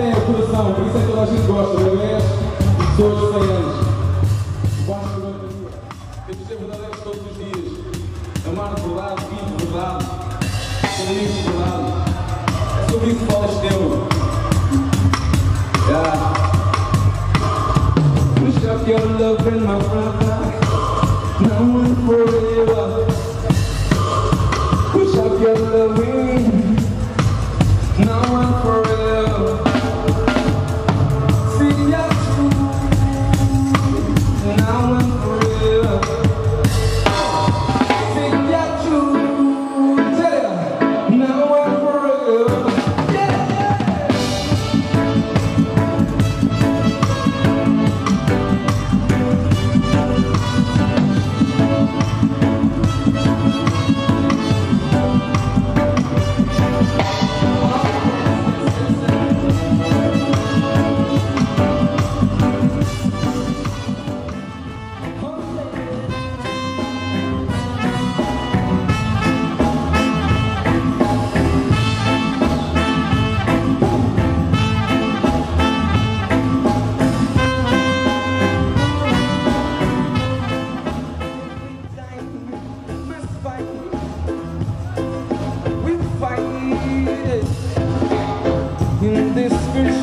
é o coração, por isso é que toda a gente gosta, bebês e pessoas de 100 anos. Baixo da bateria. Temos de ser verdadeiros todos os dias. Amar de verdade, viver de verdade, ser de verdade. É sobre isso que fala este tema. Yeah. Push up your love in my brother. Now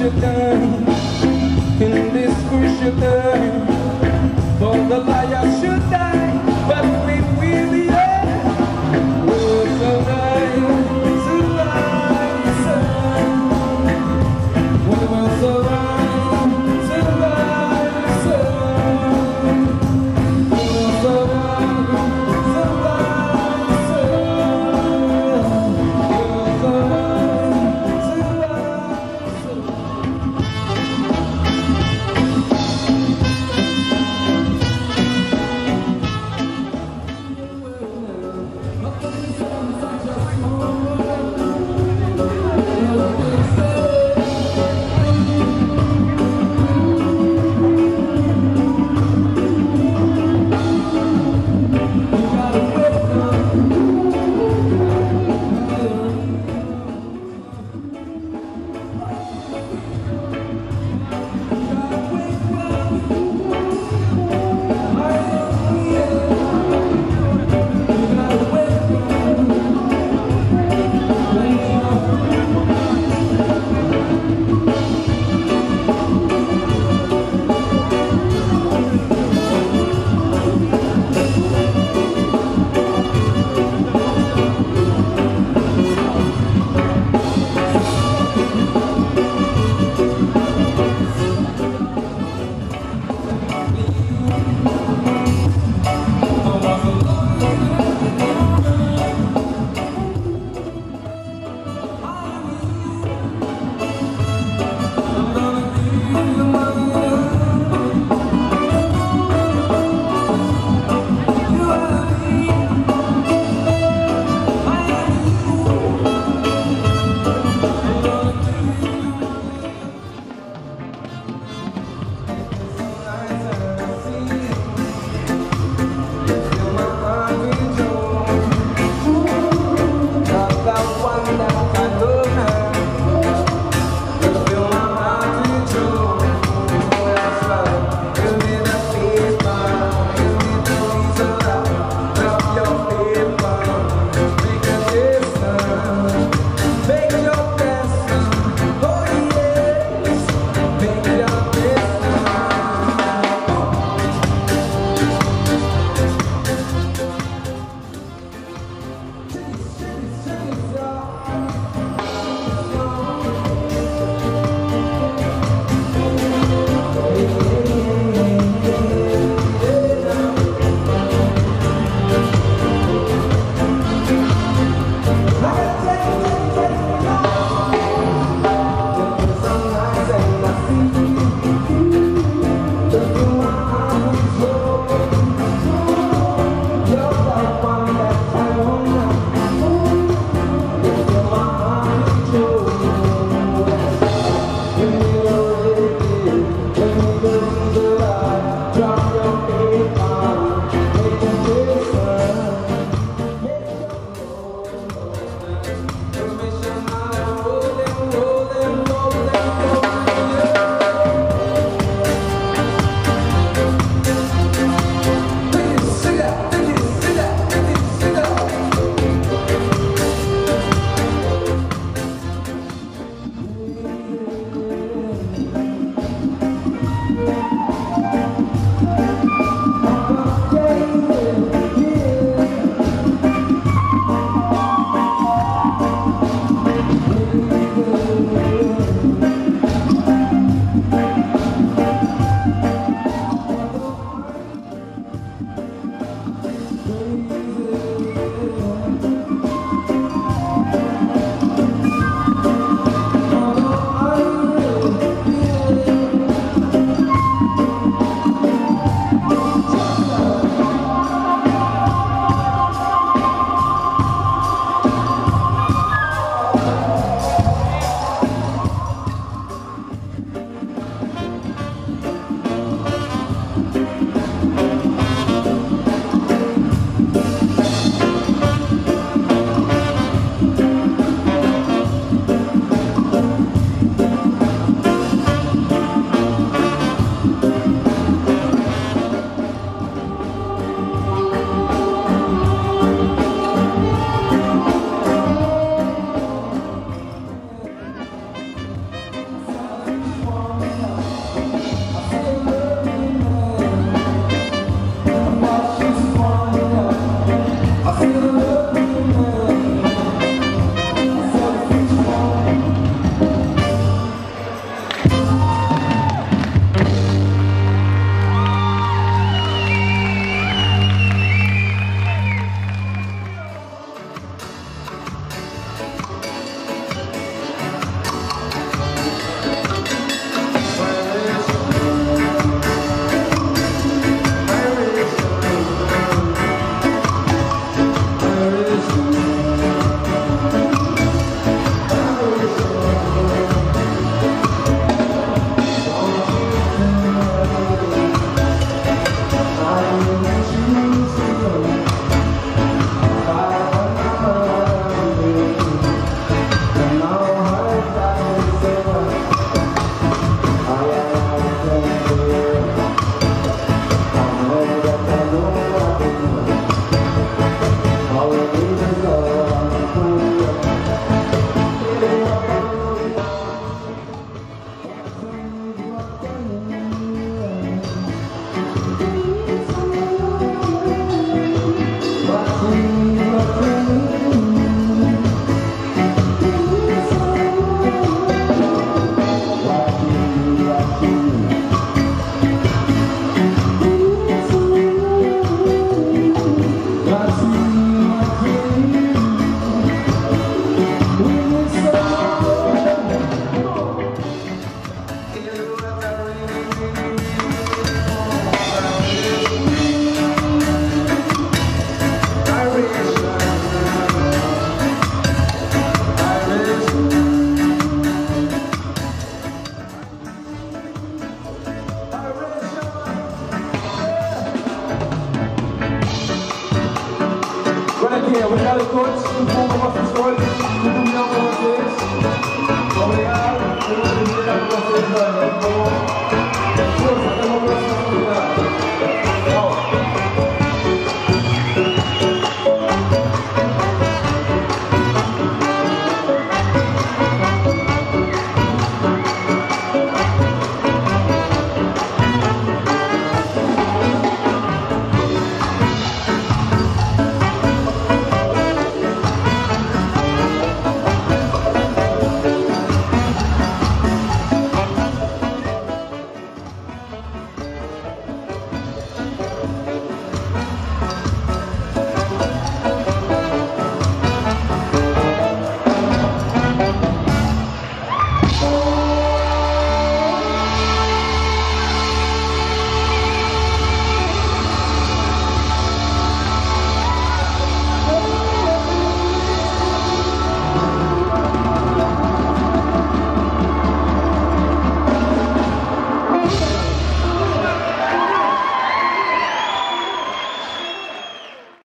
in this crucial time.